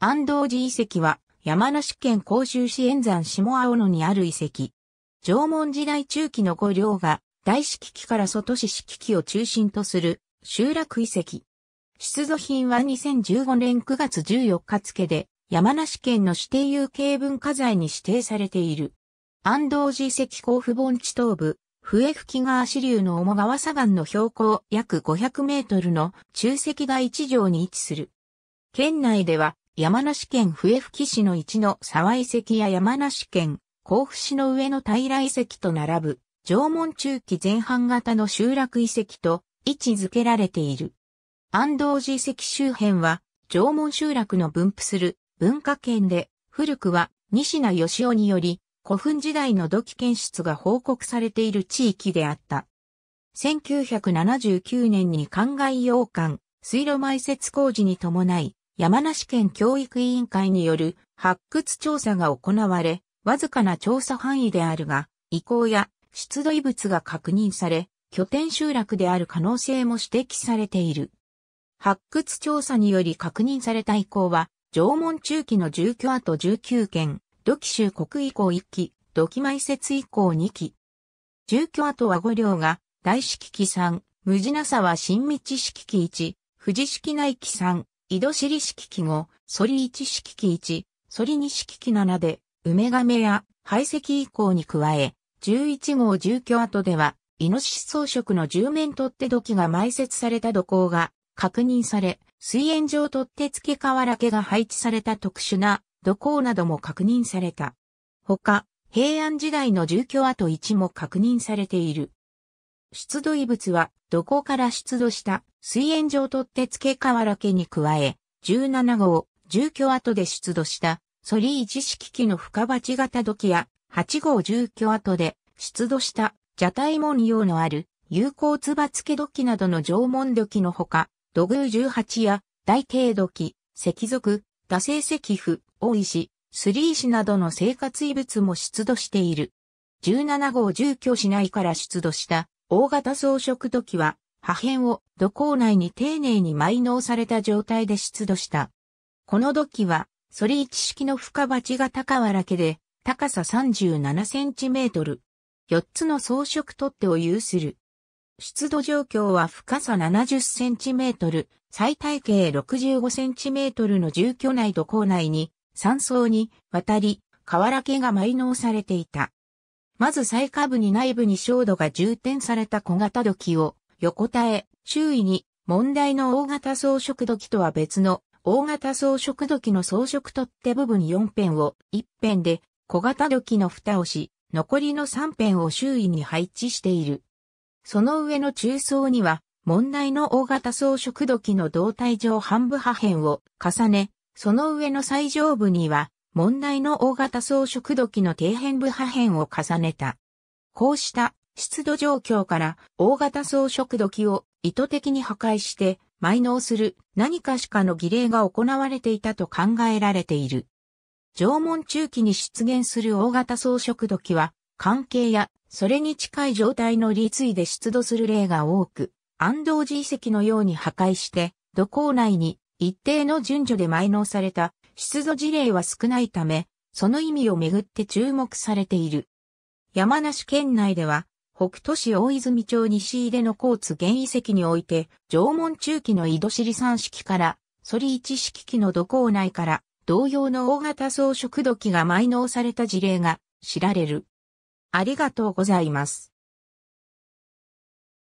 安道寺遺跡は山梨県甲州市円山下青野にある遺跡。縄文時代中期の五稜が大式期から外市式期を中心とする集落遺跡。出土品は2015年9月14日付で山梨県の指定有形文化財に指定されている。安道寺遺跡甲府盆地東部、笛吹川支流の重川左岸の標高約500メートルの中石台一条に位置する。県内では山梨県笛吹市の一の沢遺跡や山梨県甲府市の上の平遺跡と並ぶ縄文中期前半型の集落遺跡と位置づけられている。安道寺遺跡周辺は縄文集落の分布する文化圏で古くは西名義雄により古墳時代の土器検出が報告されている地域であった。1979年に灌漑洋館、水路埋設工事に伴い、山梨県教育委員会による発掘調査が行われ、わずかな調査範囲であるが、遺構や出土遺物が確認され、拠点集落である可能性も指摘されている。発掘調査により確認された遺構は、縄文中期の住居跡19件、土器州国遺構1期、土器埋設遺構2期。住居跡は5両が、大式期3、無地な沢新道式期1、富士式内期3、井戸尻式期5、反り1式期1、反り2式期7で、梅亀や排石遺構に加え、11号住居跡では、イノシシ装飾の十面取っ手土器が埋設された土工が確認され、水煙状取っ手付け瓦家が配置された特殊な土工なども確認された。他、平安時代の住居跡1も確認されている。出土遺物は、土工から出土した？水煙状取って付け瓦家に加え、17号、住居跡で出土した、ソリー一式機の深鉢型土器や、8号住居跡で出土した、邪体文様のある、有効つば付け土器などの縄文土器のほか、土偶18や、大慶土器、石族、打製石符、大石、すり石などの生活遺物も出土している。17号住居市内から出土した。大型装飾土器は破片を土坑内に丁寧に埋納された状態で出土した。この土器は、反り一式の深鉢型瓦家で、高さ37センチメートル。4つの装飾取っ手を有する。出土状況は深さ70センチメートル、最大径65センチメートルの住居内土坑内に、山層に渡り、瓦家が埋納されていた。まず最下部に内部に焦土が充填された小型土器を、横たえ、周囲に問題の大型装飾土器とは別の大型装飾土器の装飾取っ手部分4辺を1辺で小型土器の蓋をし、残りの3辺を周囲に配置している。その上の中層には問題の大型装飾土器の胴体上半部破片を重ね、その上の最上部には問題の大型装飾土器の底辺部破片を重ねた。こうした湿度状況から大型装飾土器を意図的に破壊して埋納する何かしかの儀礼が行われていたと考えられている。縄文中期に出現する大型装飾土器は関係やそれに近い状態の立位で出土する例が多く、安道寺遺跡のように破壊して土坑内に一定の順序で埋納された出土事例は少ないため、その意味をめぐって注目されている。山梨県内では北都市大泉町西出の交通原遺跡において、縄文中期の井戸尻三式から、反り一式期の土坑内から、同様の大型装飾土器が埋納された事例が知られる。ありがとうございます。